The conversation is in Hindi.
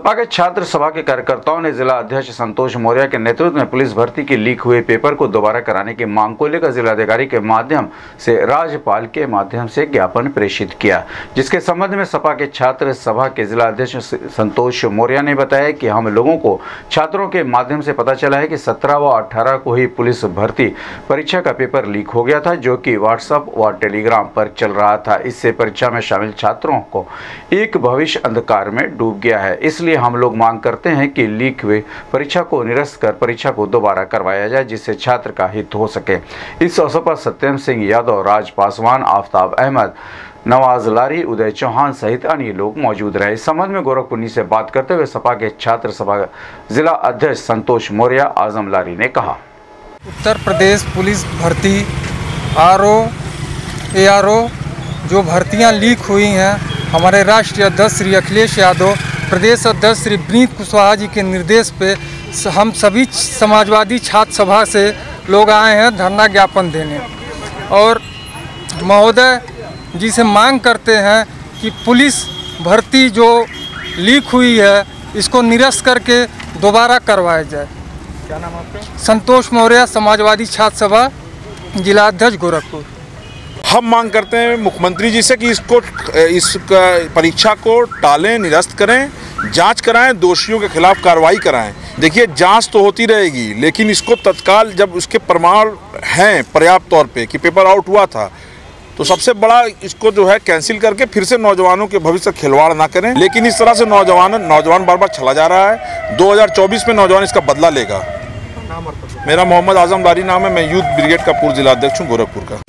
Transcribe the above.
सपा के छात्र सभा के कार्यकर्ताओं ने जिला अध्यक्ष संतोष मौर्य के नेतृत्व में पुलिस भर्ती के लीक हुए पेपर को दोबारा कराने की मांग को लेकर जिलाधिकारी के माध्यम से राज्यपाल के माध्यम से ज्ञापन प्रेषित किया, जिसके संबंध में सपा के छात्र सभा के जिला अध्यक्ष संतोष मौर्य ने बताया कि हम लोगों को छात्रों के माध्यम से पता चला है कि सत्रह व अठारह को ही पुलिस भर्ती परीक्षा का पेपर लीक हो गया था, जो कि व्हाट्सअप व टेलीग्राम पर चल रहा था। इससे परीक्षा में शामिल छात्रों को एक भविष्य अंधकार में डूब गया है। इसलिए हम लोग मांग करते हैं कि लीक हुए परीक्षा को निरस्त कर परीक्षा को दोबारा करवाया जाए, जिससे छात्र का हित हो सके। इस अवसर पर सत्यम सिंह यादव, राज पासवान, आफ्ताब अहमद, नवाज़ लारी, उदय चौहान सहित अन्य लोग मौजूद रहे। इस संबंध में गोरखपुन्नी से बात करते हुए सपा के छात्र सभा जिला अध्यक्ष संतोष मौर्य, आज़म लारी ने कहा। उत्तर प्रदेश पुलिस भर्ती आर ओ ए जो भर्तियाँ लीक हुई हैं, हमारे राष्ट्रीय अध्यक्ष श्री अखिलेश यादव प्रदेश अध्यक्ष श्री विनीत कुशवाहा जी के निर्देश पे हम सभी समाजवादी छात्र सभा से लोग आए हैं धरना ज्ञापन देने। और महोदय जी से मांग करते हैं कि पुलिस भर्ती जो लीक हुई है इसको निरस्त करके दोबारा करवाया जाए। क्या नाम आपका? संतोष मौर्य समाजवादी छात्र सभा जिला अध्यक्ष गोरखपुर। हम मांग करते हैं मुख्यमंत्री जी से कि इसको इस परीक्षा को टालें निरस्त करें। जाँच कराएँ, दोषियों के खिलाफ कार्रवाई कराएँ। देखिए, जाँच तो होती रहेगी, लेकिन इसको तत्काल जब उसके प्रमाण हैं पर्याप्त तौर पे कि पेपर आउट हुआ था तो सबसे बड़ा इसको जो है कैंसिल करके फिर से नौजवानों के भविष्य खिलवाड़ ना करें। लेकिन इस तरह से नौजवान नौजवान बार बार चला जा रहा है। 2024 में नौजवान इसका बदला लेगा। मेरा मोहम्मद आज़म लारी नाम है। मैं यूथ ब्रिगेड का पूर्व जिला अध्यक्ष हूँ, गोरखपुर का।